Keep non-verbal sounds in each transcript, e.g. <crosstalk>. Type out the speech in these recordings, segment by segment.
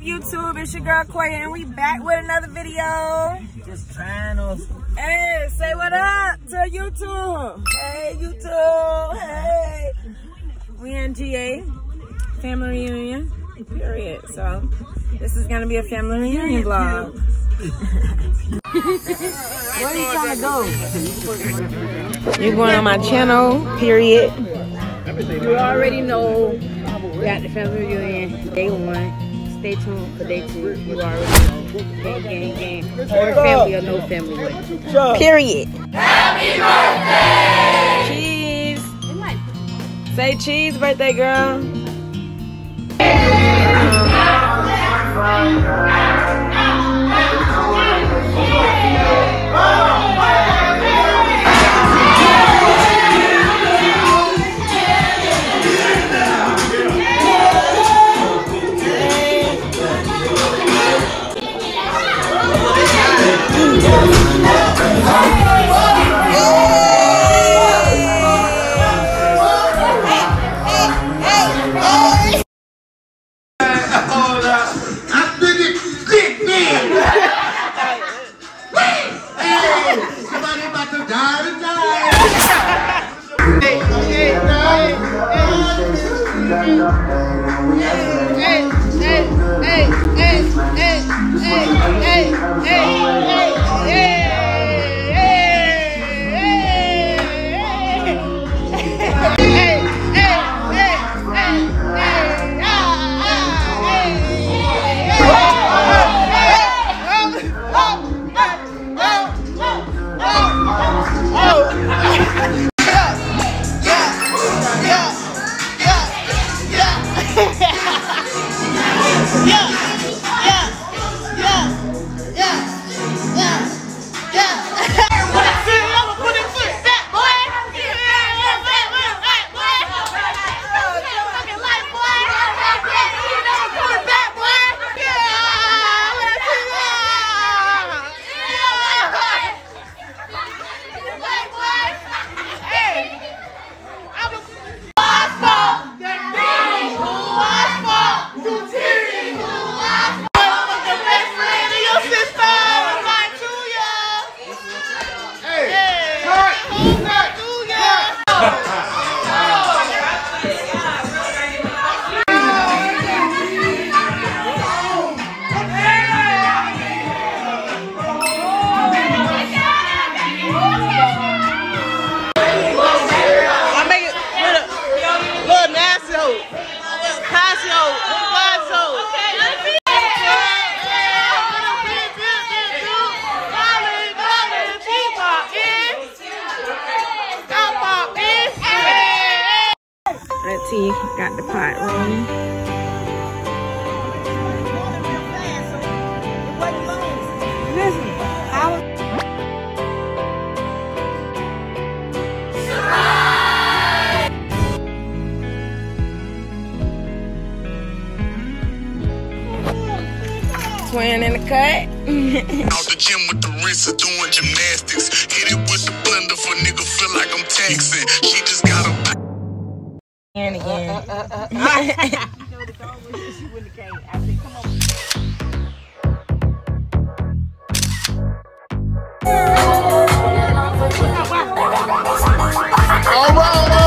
YouTube, it's your girl Koya, and we back with another video. Just trying to. Hey, say what up to YouTube. Hey, YouTube. Hey. We in GA, family reunion, period. So, this is gonna be a family reunion vlog. <laughs> Where are you trying to go? You're going on my channel, period. You already know we got the family reunion day one. Stay tuned for day two. You already know. Gang, gang, gang. Orr family or no family way. Period. Happy birthday! Cheese. Say cheese, birthday girl. I I with the of doing gymnastics. Hit it with the blender for nigga feel like I'm taxing. She just got a and again. <laughs> <laughs> All right, all right.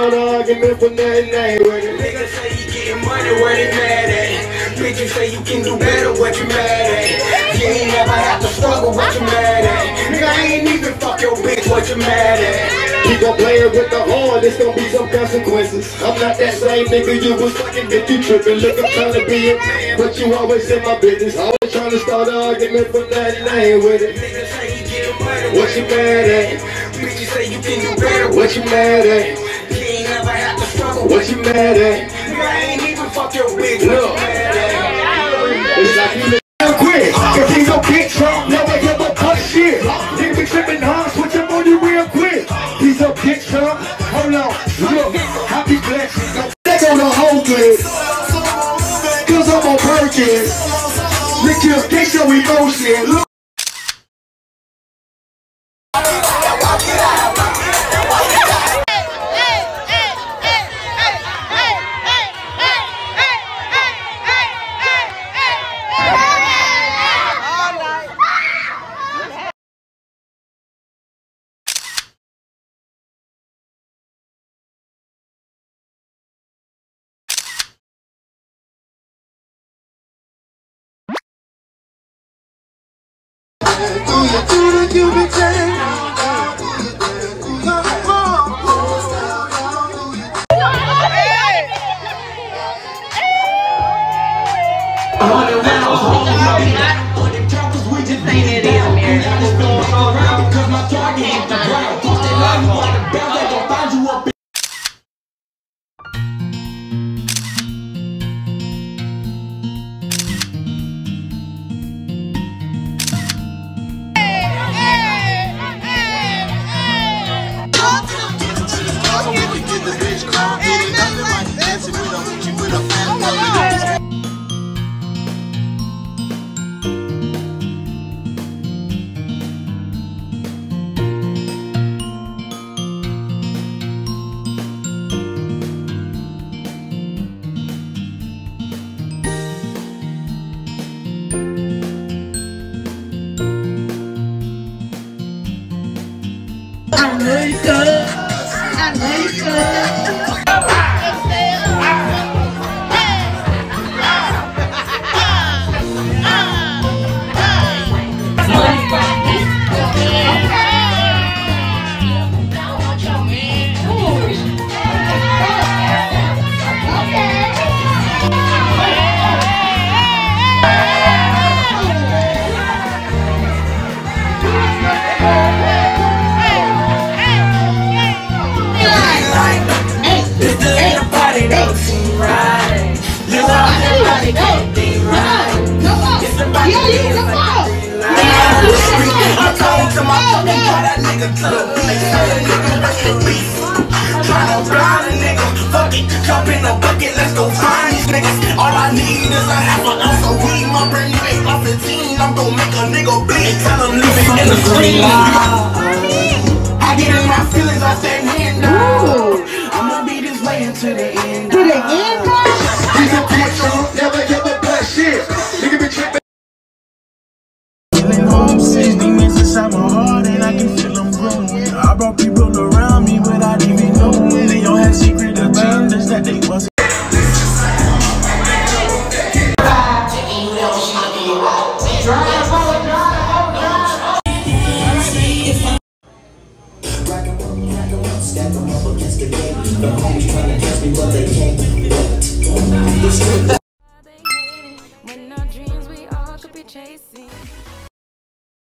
Start an argument for nothing, I ain't with it. Niggas say you getting money, where they mad at? Bitches say you can do better, what you mad at? You ain't never have to struggle, what you mad at? Nigga, I ain't even fuck your bitch, what you mad at? Keep on playing with the horn, there's gonna be some consequences. I'm not that same nigga you was fucking, bitch, you tripping. Look, I'm be your man, but you always in my business. Always to start an argument for nothing, I ain't with it. Niggas say you getting money, What you mad at? Bitches say you can do better, What you mad at? What you mad at? I ain't even fuck your bitch, Look. you mad at? It's like you real quick. Cause he gon' get Trump, never give a fuck shit. Nigga be tripping hard, switch up on you real quick. He's up, get Trump. Hold on, look, happy blessings. They go the whole clip. Cause I'm on Perkins. Nigga, get your emotion. Look Do the human you America. Here, they show emotion. Look. Tryna blind a nigga, fuck it, jump in the bucket, let's go find these niggas. All I need is a half an ounce of weed, my brain rate off 15, I'm gon' make a nigga bleed, tell him leave it in the screen. I get in my feelings, I say man down. I'ma be this way until the end. To the end, He's a bitch, never give a fuck shit. Nigga be tripping. Feeling homesick, demons inside my heart